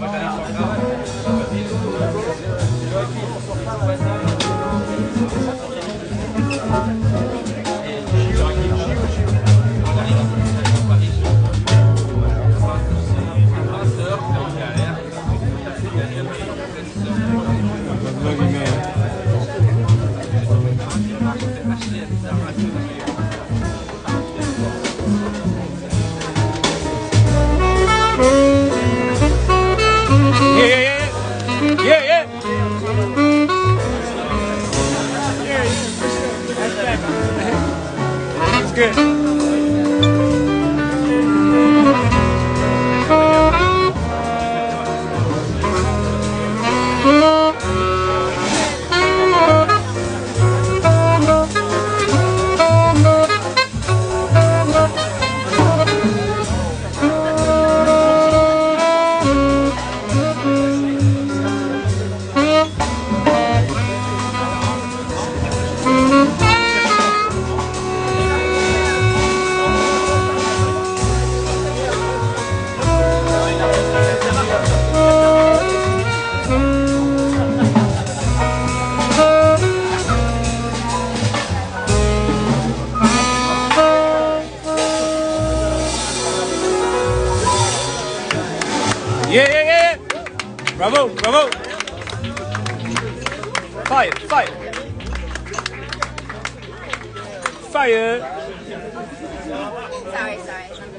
また good. Yeah, yeah, yeah. Bravo, bravo. Fire, fire. Fire. Sorry, sorry.